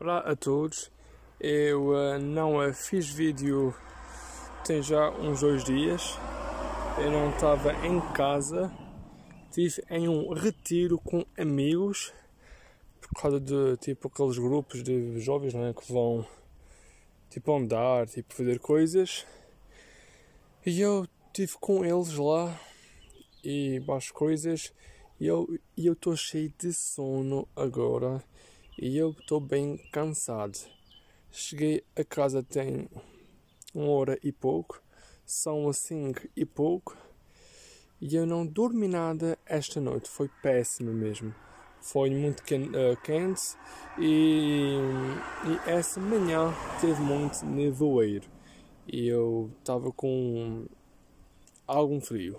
Olá a todos, eu uh, não uh, fiz vídeo tem já uns dois dias, eu não estava em casa, estive em um retiro com amigos, por causa de tipo aqueles grupos de jovens não é, que vão tipo andar, tipo fazer coisas, e eu estive com eles lá e mais coisas, e eu estou cheio de sono agora e eu estou bem cansado. Cheguei a casa tem uma hora e pouco, são as cinco e pouco, e eu não dormi nada esta noite, foi péssimo mesmo. Foi muito eh, quente e, e essa manhã teve muito nevoeiro e eu estava com algum frio.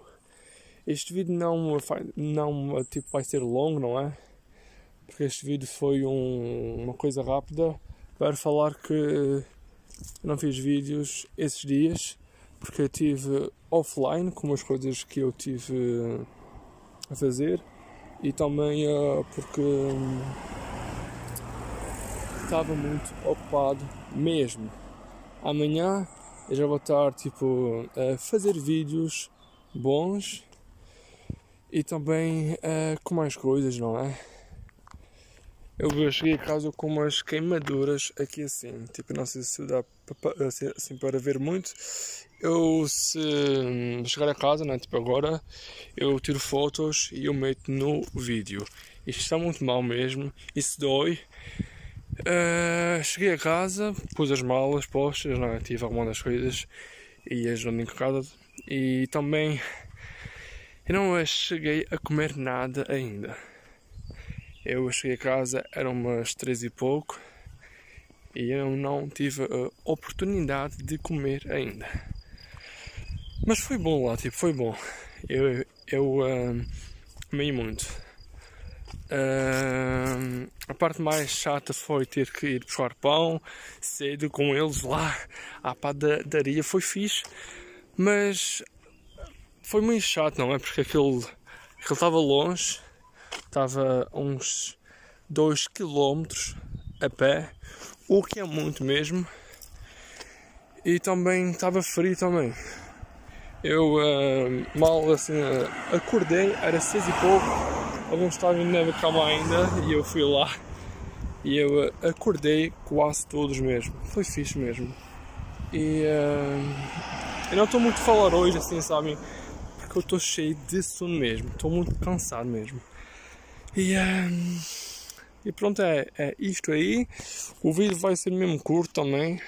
Este vídeo não, não tipo, vai ser longo, não é? Porque este vídeo foi um, uma coisa rápida para falar que não fiz vídeos esses dias porque eu estive offline com as coisas que eu tive a fazer e também uh, porque um, estava muito ocupado mesmo. Amanhã eu já vou estar tipo a fazer vídeos bons e também uh, com mais coisas, não é? Eu cheguei a casa com umas queimaduras aqui assim, tipo, não sei se dá assim para ver muito. Eu se chegar a casa, né, tipo agora, eu tiro fotos e eu meto no vídeo. Isto está muito mal mesmo, isso dói. Uh, cheguei a casa, pus as malas postas, né, tive algumas coisas e ajudando em casa. E também eu não cheguei a comer nada ainda. Eu cheguei a casa, eram umas três e pouco, e eu não tive a oportunidade de comer ainda. Mas foi bom lá, tipo, foi bom. Eu, eu uh, comi muito. Uh, a parte mais chata foi ter que ir buscar pão cedo com eles lá à padaria. Foi fixe, mas foi muito chato, não é? Porque aquilo estava longe estava uns 2 km a pé, o que é muito mesmo. E também estava frio também. Eu uh, mal assim uh, acordei, era seis e pouco, alguns estavam na cama ainda e eu fui lá e eu uh, acordei quase todos mesmo. Foi fixe mesmo. E eu não estou muito a falar hoje assim, sabem? Porque eu estou cheio de sono mesmo, estou muito cansado mesmo. E, um, e pronto, é, é isto aí. O vídeo vai ser mesmo curto também.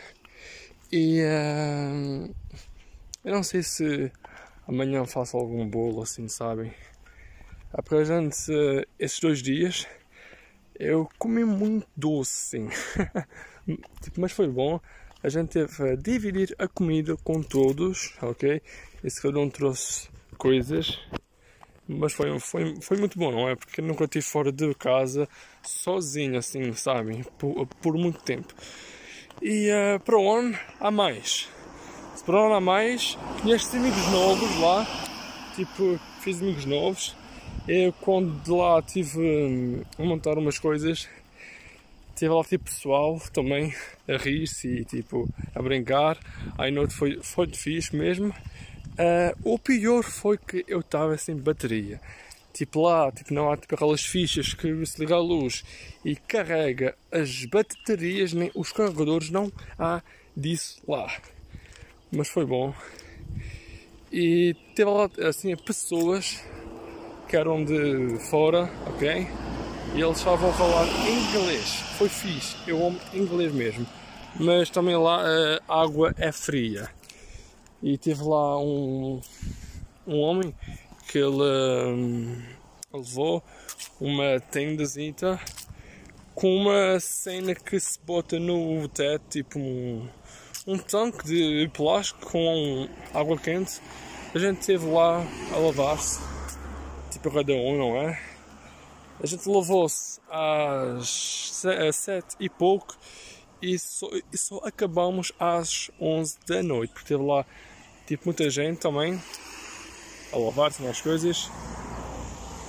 E um, eu não sei se amanhã faço algum bolo assim, sabem? Apresente esses dois dias eu comi muito doce, sim. tipo, mas foi bom. A gente teve a dividir a comida com todos, ok? Esse cada um trouxe coisas mas foi, foi, foi muito bom, não é? Porque nunca estive fora de casa sozinho, assim, sabem? Por, por muito tempo. E uh, para onde há mais. Para onde há mais, conheces amigos novos lá. Tipo, fiz amigos novos. Eu, quando de lá estive hum, a montar umas coisas, tive lá tipo pessoal também a rir-se e tipo a brincar. Aí noite foi, foi fixe mesmo. Uh, o pior foi que eu estava sem bateria. Tipo lá, tipo, não há tipo, aquelas fichas que se liga a luz e carrega as baterias, nem os carregadores, não há disso lá. Mas foi bom. E teve lá assim pessoas que eram de fora, ok? E eles estavam a falar inglês. Foi fixe, eu amo inglês mesmo. Mas também lá a água é fria e tive lá um, um homem que ele um, levou uma tendazita com uma cena que se bota no teto, tipo um, um tanque de plástico com água quente. A gente esteve lá a lavar-se, tipo cada um, não é? A gente lavou-se às sete e pouco e só, e só acabamos às onze da noite, porque teve lá tipo muita gente também a lavar-se nas coisas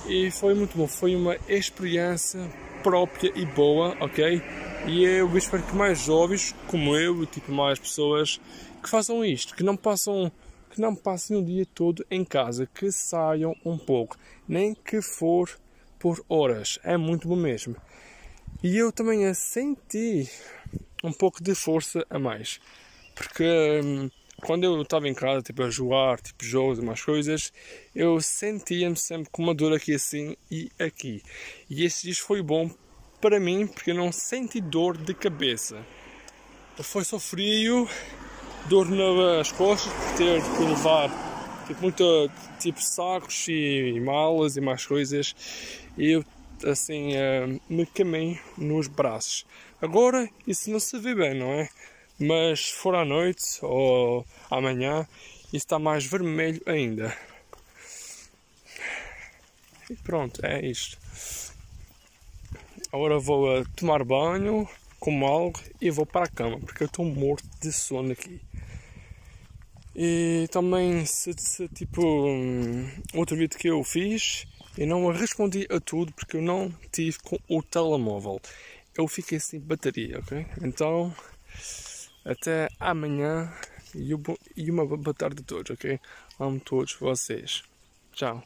e foi muito bom, foi uma experiência própria e boa, ok? E eu espero que mais jovens como eu tipo mais pessoas que façam isto, que não passam que não passem o dia todo em casa, que saiam um pouco, nem que for por horas, é muito bom mesmo. E eu também senti um pouco de força a mais, porque hum, quando eu estava em casa, tipo, a jogar, tipo, jogos e mais coisas, eu sentia-me sempre com uma dor aqui assim e aqui. E esse dia foi bom para mim, porque eu não senti dor de cabeça. Foi só frio, dor nas costas por ter que levar tipo, muito tipo sacos e malas e mais coisas. E eu assim uh, me queimei nos braços. Agora isso não se vê bem, não é? Mas se for à noite ou amanhã, isso está mais vermelho ainda. E pronto, é isto. Agora vou a tomar banho, como algo e vou para a cama, porque eu estou morto de sono aqui. E também, se, se tipo, um, outro vídeo que eu fiz, eu não respondi a tudo porque eu não tive com o telemóvel. Eu fiquei sem bateria, ok? Então, até amanhã e uma boa tarde a todos, ok? Amo todos vocês. Tchau.